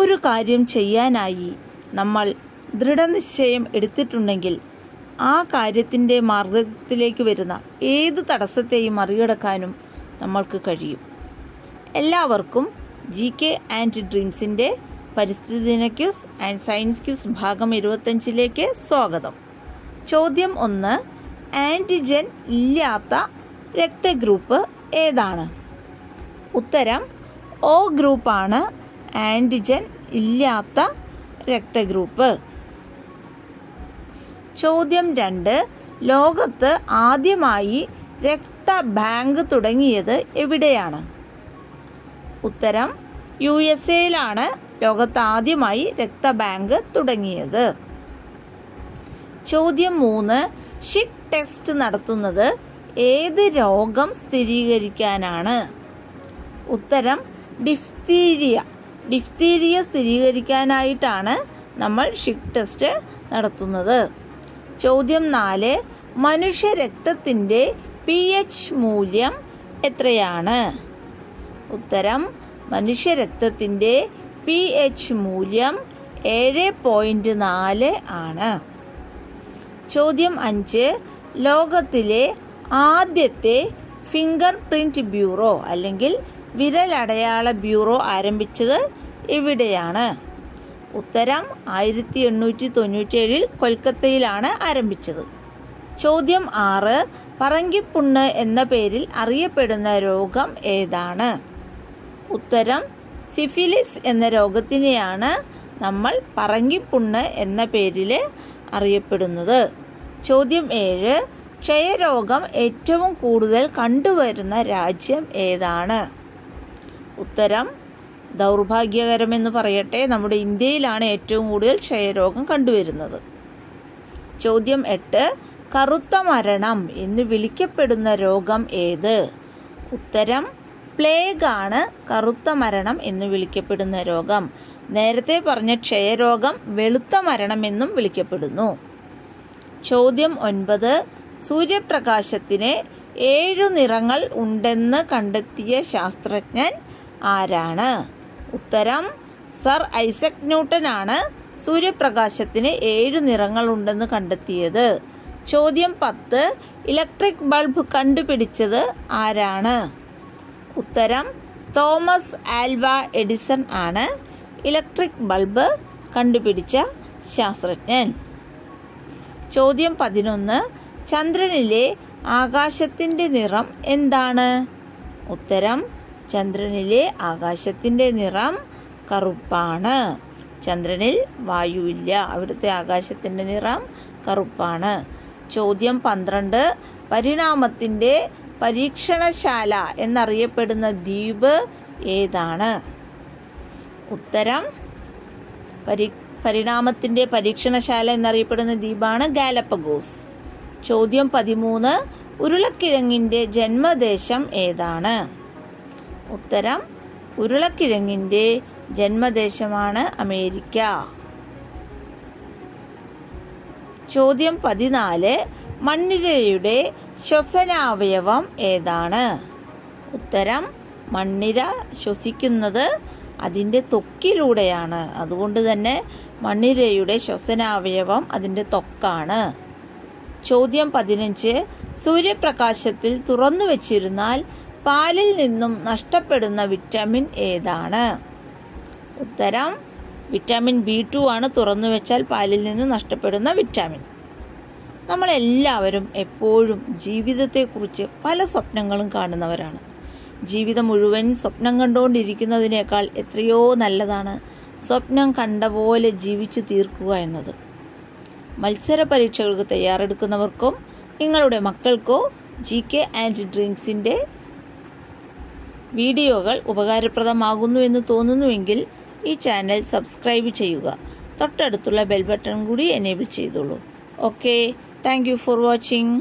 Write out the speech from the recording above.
ഒരു കാര്യം ചെയ്യാനായി നമ്മൾ ദൃഢനിശ്ചയം എടുത്തിട്ടുണ്ടെങ്കിൽ ആ കാര്യത്തിന്റെ മാർഗത്തിലേക്ക് വരുന്ന ഏത് തടസ്സത്തെയും മറികടക്കാനും നമ്മൾക്ക് കഴിയും. എല്ലാവർക്കും ജി കെ ആൻഡ് ഡ്രീംസിന്റെ പരിസ്ഥിതി ദിന ക്യൂസ് ആൻഡ് സയൻസ് ക്യൂസ് ഭാഗം ഇരുപത്തഞ്ചിലേക്ക് സ്വാഗതം. ചോദ്യം ഒന്ന് ആന്റിജൻ ഇല്ലാത്ത രക്തഗ്രൂപ്പ് ഏതാണ്? ഉത്തരം ഒ ഗ്രൂപ്പാണ്. ആന്റിജൻ ഇല്ലാത്ത രക്തഗ്രൂപ്പ്. ചോദ്യം രണ്ട്. ലോകത്ത് ആദ്യമായി രക്തബാങ്ക് തുടങ്ങിയത് എവിടെയാണ്? ഉത്തരം യു എസ് എയിലാണ് ലോകത്ത് ആദ്യമായി രക്തബാങ്ക് തുടങ്ങിയത്. ചോദ്യം മൂന്ന്. ഷിക് ടെസ്റ്റ് നടത്തുന്നത് ഏത് രോഗം സ്ഥിരീകരിക്കാനാണ്? ഉത്തരം ഡിഫ്തീരിയ. ഡിഫ്തീരിയ സ്ഥിരീകരിക്കാനായിട്ടാണ് നമ്മൾ ഷിക് ടെസ്റ്റ് നടത്തുന്നത്. ചോദ്യം നാല് മനുഷ്യ രക്തത്തിന്റെ പി എച്ച് മൂല്യം എത്രയാണ്? ഉത്തരം മനുഷ്യ രക്തത്തിന്റെ പി എച്ച് മൂല്യം ഏഴ് പോയിന്റ് നാല് ആണ്. ചോദ്യം അഞ്ച് ലോകത്തിലെ ആദ്യത്തെ ഫിംഗർ പ്രിന്റ് ബ്യൂറോ അല്ലെങ്കിൽ വിരലടയാള ബ്യൂറോ ആരംഭിച്ചത് എവിടെയാണ്? ഉത്തരം ആയിരത്തി എണ്ണൂറ്റി തൊണ്ണൂറ്റേഴിൽ കൊൽക്കത്തയിലാണ് ആരംഭിച്ചത്. ചോദ്യം ആറ് പറങ്കിപ്പുണ്ണ് എന്ന പേരിൽ അറിയപ്പെടുന്ന രോഗം ഏതാണ്? ഉത്തരം സിഫിലിസ് എന്ന രോഗത്തിനെയാണ് നമ്മൾ പറങ്കിപ്പുണ്ണ് എന്ന പേരിൽ അറിയപ്പെടുന്നത്. ചോദ്യം ഏഴ് ക്ഷയരോഗം ഏറ്റവും കൂടുതൽ കണ്ടുവരുന്ന രാജ്യം ഏതാണ്? ഉത്തരം ദൗർഭാഗ്യകരമെന്ന് പറയട്ടെ നമ്മുടെ ഇന്ത്യയിലാണ് ഏറ്റവും കൂടുതൽ ക്ഷയരോഗം കണ്ടുവരുന്നത്. ചോദ്യം എട്ട് കറുത്ത മരണം എന്ന് വിളിക്കപ്പെടുന്ന രോഗം ഏത്? ഉത്തരം പ്ലേഗ് ആണ് കറുത്ത മരണം എന്ന് വിളിക്കപ്പെടുന്ന രോഗം. നേരത്തെ പറഞ്ഞ ക്ഷയരോഗം വെളുത്ത മരണം എന്നും വിളിക്കപ്പെടുന്നു. ചോദ്യം ഒൻപത് സൂര്യപ്രകാശത്തിന് ഏഴു നിറങ്ങൾ ഉണ്ടെന്ന് കണ്ടെത്തിയ ശാസ്ത്രജ്ഞൻ ആരാണ്? ഉത്തരം സർ ഐസക് ന്യൂട്ടനാണ് സൂര്യപ്രകാശത്തിന് ഏഴ് നിറങ്ങളുണ്ടെന്ന് കണ്ടെത്തിയത്. ചോദ്യം പത്ത് ഇലക്ട്രിക് ബൾബ് കണ്ടുപിടിച്ചത് ആരാണ്? ഉത്തരം തോമസ് ആൽവ എഡിസൺ ആണ് ഇലക്ട്രിക് ബൾബ് കണ്ടുപിടിച്ച ശാസ്ത്രജ്ഞൻ. ചോദ്യം പതിനൊന്ന് ചന്ദ്രനിലെ ആകാശത്തിന്റെ നിറം എന്താണ്? ഉത്തരം ചന്ദ്രനിലെ ആകാശത്തിന്റെ നിറം കറുപ്പാണ്. ചന്ദ്രനിൽ വായുവില്ല. അവിടുത്തെ ആകാശത്തിന്റെ നിറം കറുപ്പാണ്. ചോദ്യം പന്ത്രണ്ട്. പരിണാമത്തിന്റെ പരീക്ഷണശാല എന്നറിയപ്പെടുന്ന ദ്വീപ് ഏതാണ്? ഉത്തരം പരി പരിണാമത്തിന്റെ പരീക്ഷണശാല എന്നറിയപ്പെടുന്ന ദ്വീപാണ് ഗാലപ്പഗോസ്. ചോദ്യം പതിമൂന്ന്. ഉരുളക്കിഴങ്ങിന്റെ ജന്മദേശം ഏതാണ്? ഉത്തരം ഉരുളക്കിഴങ്ങിന്റെ ജന്മദേശമാണ് അമേരിക്ക. ചോദ്യം പതിനാല് മണ്ണിരയുടെ ശ്വസനാവയവം ഏതാണ്? ഉത്തരം മണ്ണിര ശ്വസിക്കുന്നത് അതിന്റെ ത്വക്കിലൂടെയാണ് അതുകൊണ്ട് തന്നെ മണ്ണിരയുടെ ശ്വസനാവയവം അതിന്റെ തൊക്കാണ്. ചോദ്യം പതിനഞ്ച് സൂര്യപ്രകാശത്തിൽ തുറന്നു വച്ചിരുന്നാൽ പാലിൽ നിന്നും നഷ്ടപ്പെടുന്ന വിറ്റാമിൻ ഏതാണ്? ഉത്തരം വിറ്റാമിൻ ബി ടു ആണ് തുറന്നു വെച്ചാൽ പാലിൽ നിന്ന് നഷ്ടപ്പെടുന്ന വിറ്റാമിൻ. നമ്മളെല്ലാവരും എപ്പോഴും ജീവിതത്തെക്കുറിച്ച് പല സ്വപ്നങ്ങളും കാണുന്നവരാണ്. ജീവിതം മുഴുവൻ സ്വപ്നം കണ്ടുകൊണ്ടിരിക്കുന്നതിനേക്കാൾ എത്രയോ നല്ലതാണ് സ്വപ്നം കണ്ട പോലെ ജീവിച്ചു തീർക്കുക എന്നത്. മത്സര പരീക്ഷകൾക്ക് തയ്യാറെടുക്കുന്നവർക്കും നിങ്ങളുടെ മക്കൾക്കോ ജി കെ ആൻഡ് ഡ്രീംസിന്റെ വീഡിയോകൾ ഉപകാരപ്രദമാകുന്നു എന്ന് തോന്നുന്നുവെങ്കിൽ ഈ ചാനൽ സബ്സ്ക്രൈബ് ചെയ്യുക. തൊട്ടടുത്തുള്ള ബെൽ ബട്ടൺ കൂടി എനേബിൾ ചെയ്തോളൂ. Okay thank for watching